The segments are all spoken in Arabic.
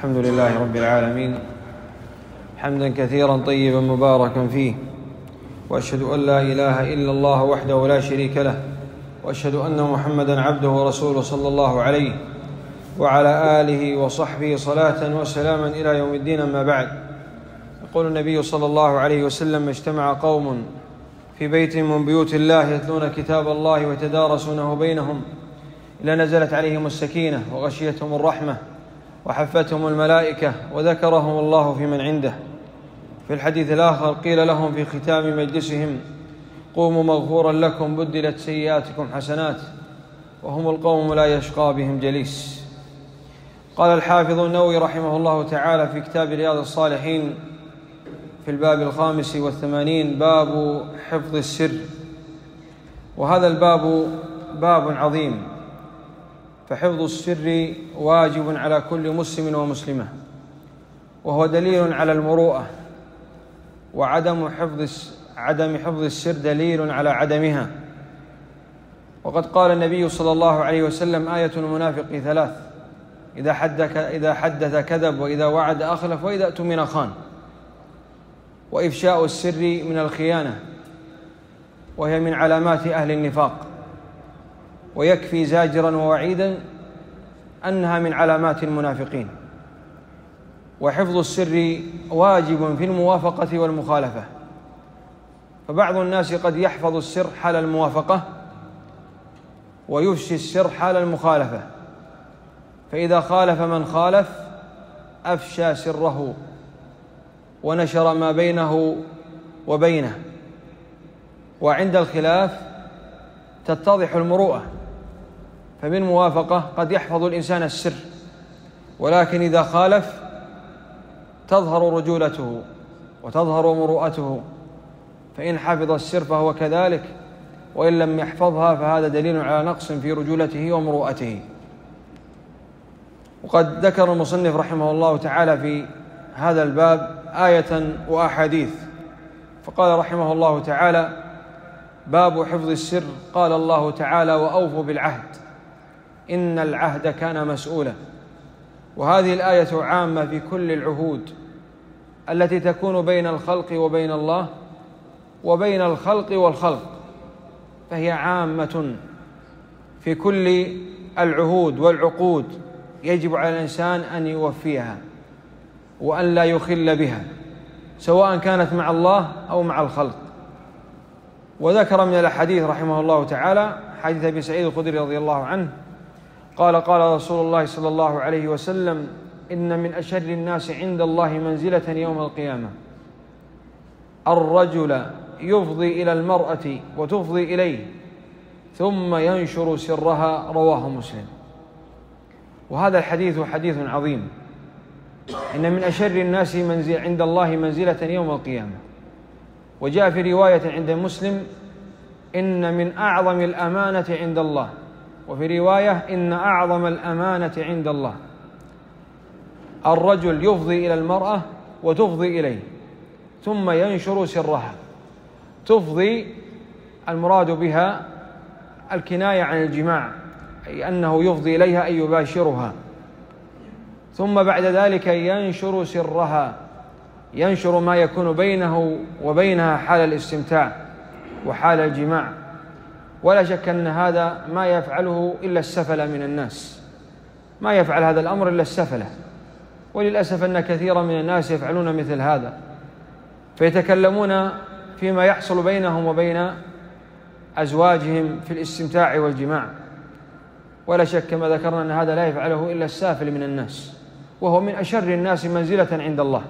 الحمد لله رب العالمين. حمدا كثيرا طيبا مباركا فيه. وأشهد أن لا إله إلا الله وحده لا شريك له. وأشهد أن محمدا عبده ورسوله صلى الله عليه وعلى آله وصحبه صلاة وسلاما إلى يوم الدين أما بعد. يقول النبي صلى الله عليه وسلم اجتمع قوم في بيت من بيوت الله يتلون كتاب الله ويتدارسونه بينهم. إلا نزلت عليهم السكينة وغشيتهم الرحمة. وحفتهم الملائكة وذكرهم الله في من عنده. في الحديث الآخر قيل لهم في ختام مجلسهم قوموا مغفورا لكم بدلت سيئاتكم حسنات وهم القوم لا يشقى بهم جليس. قال الحافظ النووي رحمه الله تعالى في كتاب رياض الصالحين في الباب الخامس والثمانين باب حفظ السر. وهذا الباب باب عظيم. فحفظ السر واجب على كل مسلم ومسلمة وهو دليل على المروءة وعدم حفظ عدم حفظ السر دليل على عدمها. وقد قال النبي صلى الله عليه وسلم آية المنافق ثلاث إذا حدث إذا حدث كذب وإذا وعد أخلف وإذا اؤتمن خان. وإفشاء السر من الخيانة وهي من علامات أهل النفاق. ويكفي زاجرا ووعيدا أنها من علامات المنافقين. وحفظ السر واجب في الموافقة والمخالفة. فبعض الناس قد يحفظ السر حال الموافقة ويفشي السر حال المخالفة. فإذا خالف من خالف أفشى سره ونشر ما بينه وبينه. وعند الخلاف تتضح المروءة. فمن موافقة قد يحفظ الإنسان السر ولكن إذا خالف تظهر رجولته وتظهر مروءته فإن حفظ السر فهو كذلك وإن لم يحفظها فهذا دليل على نقص في رجولته ومروءته. وقد ذكر المصنف رحمه الله تعالى في هذا الباب آية وأحاديث. فقال رحمه الله تعالى باب حفظ السر. قال الله تعالى وأوفوا بالعهد. إن العهد كان مسؤولا. وهذه الآية عامة في كل العهود التي تكون بين الخلق وبين الله وبين الخلق والخلق. فهي عامة في كل العهود والعقود يجب على الإنسان أن يوفيها وأن لا يخل بها سواء كانت مع الله أو مع الخلق. وذكر من الأحاديث رحمه الله تعالى حديث أبي سعيد الخدري رضي الله عنه قال قال رسول الله صلى الله عليه وسلم إن من أشر الناس عند الله منزلة يوم القيامة. الرجل يفضي إلى المرأة وتفضي إليه ثم ينشر سرها رواه مسلم. وهذا الحديث حديث عظيم. إن من أشر الناس منزل عند الله منزلة يوم القيامة. وجاء في رواية عند مسلم إن من أعظم الأمانة عند الله. وفي رواية إن أعظم الأمانة عند الله. الرجل يفضي إلى المرأة وتفضي إليه ثم ينشر سرها. تفضي المراد بها الكناية عن الجماع أي أنه يفضي إليها أي يباشرها. ثم بعد ذلك ينشر سرها ينشر ما يكون بينه وبينها حال الاستمتاع وحال الجماع. ولا شك أن هذا ما يفعله إلا السفلة من الناس. ما يفعل هذا الأمر إلا السفلة وللأسف أن كثيرا من الناس يفعلون مثل هذا. فيتكلمون فيما يحصل بينهم وبين أزواجهم في الاستمتاع والجماع. ولا شك كما ذكرنا أن هذا لا يفعله إلا السافل من الناس. وهو من أشر الناس منزلة عند الله.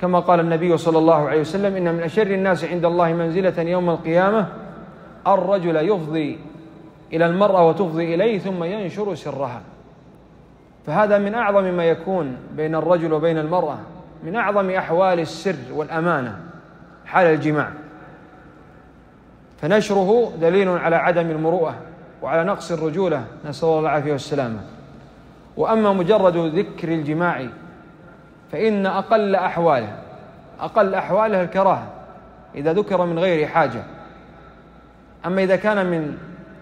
كما قال النبي صلى الله عليه وسلم إن من أشر الناس عند الله منزلة يوم القيامة الرجل يفضي إلى المرأة وتفضي إليه ثم ينشر سرها. فهذا من أعظم ما يكون بين الرجل وبين المرأة من أعظم أحوال السر والأمانة حال الجماع. فنشره دليل على عدم المروءة وعلى نقص الرجولة. نسأل الله العافية والسلامة. وأما مجرد ذكر الجماع فإن أقل أحواله أقل أحواله الكراهة إذا ذكر من غير حاجة. أما إذا كان من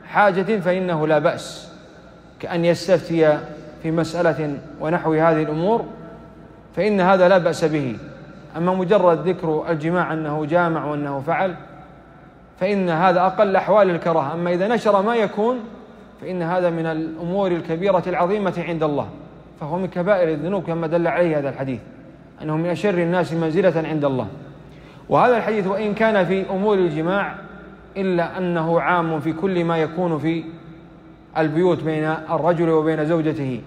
حاجة فإنه لا بأس كأن يستفتي في مسألة ونحو هذه الأمور فإن هذا لا بأس به. أما مجرد ذكر الجماع أنه جامع وأنه فعل فإن هذا أقل أحوال الكراهة. أما إذا نشر ما يكون فإن هذا من الأمور الكبيرة العظيمة عند الله. فهو من كبائر الذنوب كما دل عليه هذا الحديث أنه من أشر الناس منزلة عند الله. وهذا الحديث وإن كان في أمور الجماع إلا أنه عام في كل ما يكون في البيوت بين الرجل وبين زوجته.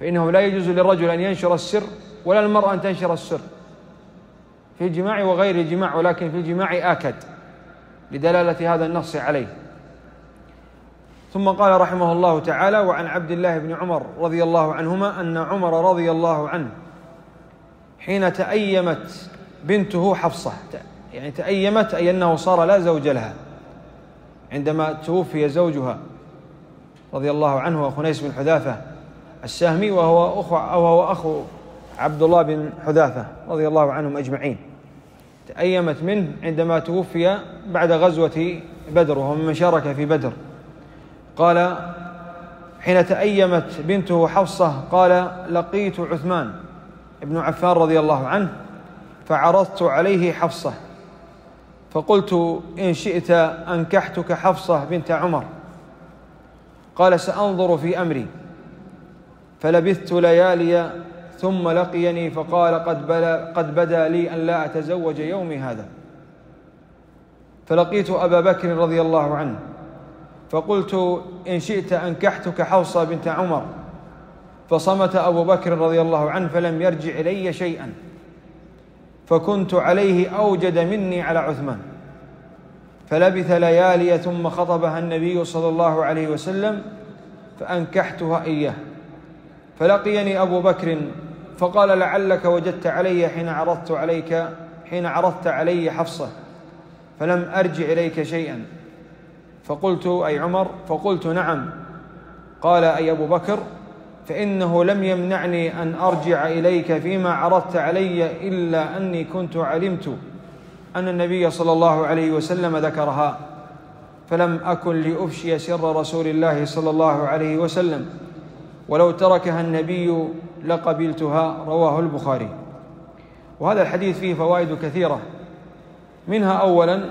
فإنه لا يجوز للرجل أن ينشر السر ولا المرأة أن تنشر السر. في الجماع وغير الجماع ولكن في الجماع آكد لدلالة هذا النص عليه. ثم قال رحمه الله تعالى وعن عبد الله بن عمر رضي الله عنهما أن عمر رضي الله عنه حين تأيمت بنته حفصة يعني تأيمت أي أنه صار لا زوج لها. عندما توفي زوجها رضي الله عنه خنيس بن حذافة السهمي وهو أخو أو هو أخو عبد الله بن حذافة رضي الله عنهم أجمعين. تأيمت منه عندما توفي بعد غزوة بدر وهو ممن شارك في بدر. قال حين تأيمت بنته حفصة قال لقيت عثمان بن عفان رضي الله عنه فعرضت عليه حفصة. فقلت إن شئت أنكحتك حفصة بنت عمر. قال سأنظر في أمري. فلبثت ليالي ثم لقيني فقال قد, بلا قد بدا لي أن لا أتزوج يومي هذا. فلقيت أبا بكر رضي الله عنه. فقلت إن شئت أنكحتك حوصة بنت عمر. فصمت أبو بكر رضي الله عنه فلم يرجع إلي شيئا. فكنت عليه أوجد مني على عثمان. فلبث ليالي ثم خطبها النبي صلى الله عليه وسلم فأنكحتها إياه. فلقيني أبو بكر فقال لعلك وجدت علي حين عرضت عليك حين عرضت علي حفصة فلم أرجع إليك شيئا. فقلت أي عمر؟ فقلت نعم. قال أي أبو بكر؟ فإنه لم يمنعني أن أرجع إليك فيما عرضت علي إلا أني كنت علمت أن النبي صلى الله عليه وسلم ذكرها فلم أكن لأفشي سر رسول الله صلى الله عليه وسلم. ولو تركها النبي لقبلتها رواه البخاري. وهذا الحديث فيه فوائد كثيرة. منها أولا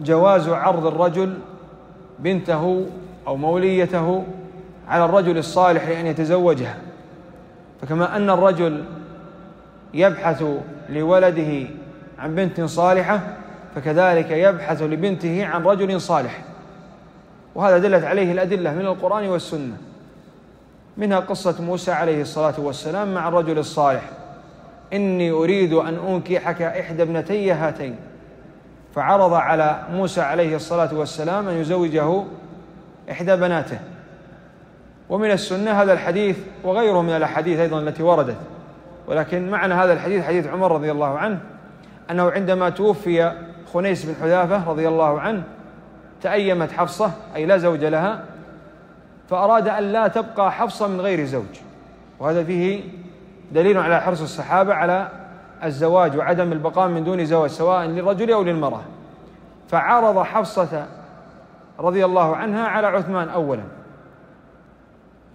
جواز عرض الرجل بنته أو موليته على الرجل الصالح لأن يتزوجها. فكما أن الرجل يبحث لولده عن بنت صالحة فكذلك يبحث لبنته عن رجل صالح. وهذا دلت عليه الأدلة من القرآن والسنة. منها قصة موسى عليه الصلاة والسلام مع الرجل الصالح. إني أريد أن أنكحك إحدى ابنتي هاتين. فعرض على موسى عليه الصلاة والسلام أن يزوجه إحدى بناته. ومن السنة هذا الحديث وغيره من الأحاديث أيضا التي وردت. ولكن معنى هذا الحديث حديث عمر رضي الله عنه أنه عندما توفي خنيس بن حذافة رضي الله عنه تأيمت حفصة أي لا زوج لها فأراد أن لا تبقى حفصة من غير زوج. وهذا فيه دليل على حرص الصحابة على الزواج وعدم البقاء من دون زواج سواء للرجل أو للمرأة. فعرض حفصة رضي الله عنها على عثمان أولا.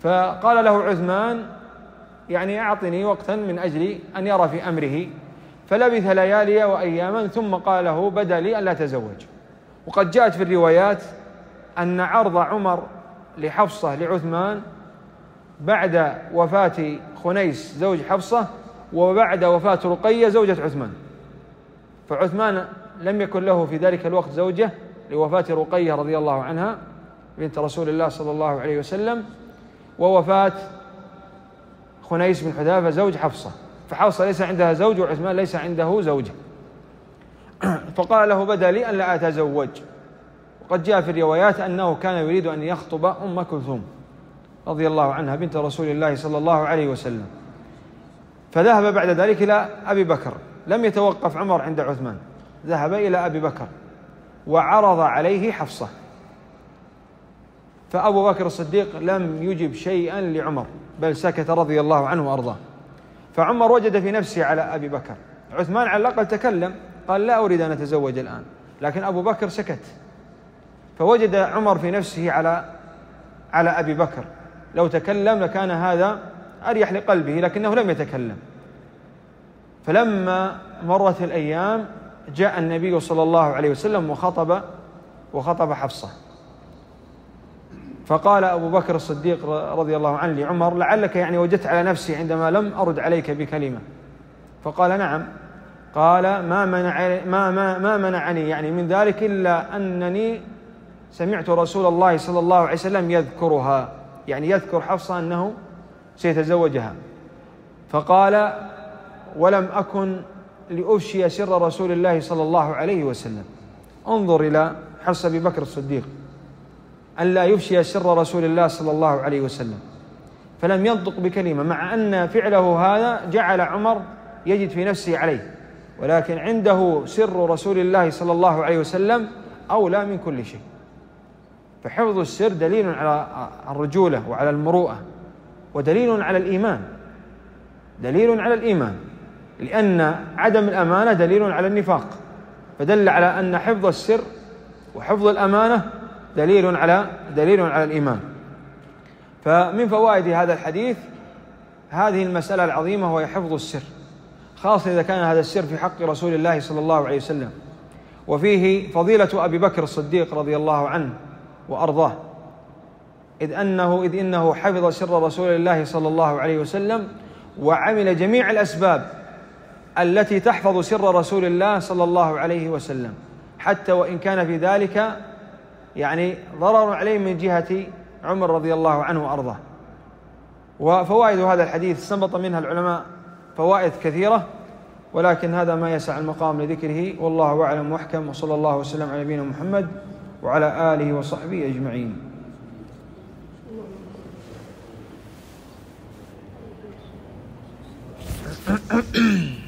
فقال له عثمان يعني أعطني وقتا من أجل أن يرى في أمره. فلبث ليالي وأياما ثم قال له بدا لي أن لا تزوج. وقد جاءت في الروايات أن عرض عمر لحفصة لعثمان بعد وفاة خنيس زوج حفصة وبعد وفاة رقية زوجة عثمان. فعثمان لم يكن له في ذلك الوقت زوجة لوفاة رقية رضي الله عنها بنت رسول الله صلى الله عليه وسلم. ووفاة خنيس بن حذافة زوج حفصة. فحفصة ليس عندها زوج وعثمان ليس عنده زوجة. فقال له بدا لي أن لا أتزوج. وقد جاء في الروايات أنه كان يريد أن يخطب أم كلثوم رضي الله عنها بنت رسول الله صلى الله عليه وسلم. فذهب بعد ذلك إلى أبي بكر. لم يتوقف عمر عند عثمان. ذهب إلى أبي بكر. وعرض عليه حفصة. فأبو بكر الصديق لم يجب شيئا لعمر بل سكت رضي الله عنه وأرضاه. فعمر وجد في نفسه على أبي بكر. عثمان على الأقل تكلم قال لا أريد أن أتزوج الآن لكن أبو بكر سكت. فوجد عمر في نفسه على على أبي بكر. لو تكلم لكان هذا أريح لقلبه لكنه لم يتكلم. فلما مرت الأيام جاء النبي صلى الله عليه وسلم وخطب وخطب حفصة. فقال أبو بكر الصديق رضي الله عنه لعمر لعلك يعني وجدت على نفسي عندما لم أرد عليك بكلمة. فقال نعم. قال ما منع ما ما ما منعني يعني من ذلك إلا أنني سمعت رسول الله صلى الله عليه وسلم يذكرها. يعني يذكر حفصة أنه سيتزوجها. فقال ولم أكن لأفشي سر رسول الله صلى الله عليه وسلم. انظر إلى حفص أبي بكر الصديق. أن لا يفشي سر رسول الله صلى الله عليه وسلم. فلم ينطق بكلمة مع أن فعله هذا جعل عمر يجد في نفسه عليه. ولكن عنده سر رسول الله صلى الله عليه وسلم أولى من كل شيء. فحفظ السر دليل على الرجولة وعلى المروءة ودليل على الإيمان. دليل على الإيمان لأن عدم الأمانة دليل على النفاق. فدل على أن حفظ السر وحفظ الأمانة دليل على دليل على الإيمان. فمن فوائد هذا الحديث هذه المسألة العظيمة وهي حفظ السر. خاصة إذا كان هذا السر في حق رسول الله صلى الله عليه وسلم. وفيه فضيلة أبي بكر الصديق رضي الله عنه وأرضاه. إذ أنه إذ إنه حفظ سر رسول الله صلى الله عليه وسلم وعمل جميع الأسباب التي تحفظ سر رسول الله صلى الله عليه وسلم. حتى وإن كان في ذلك يعني ضرر عليه من جهة عمر رضي الله عنه وأرضاه. وفوائد هذا الحديث استنبط منها العلماء فوائد كثيرة ولكن هذا ما يسع المقام لذكره. والله أعلم محكم وصلى الله وسلم على نبينا محمد وعلى آله وصحبه أجمعين.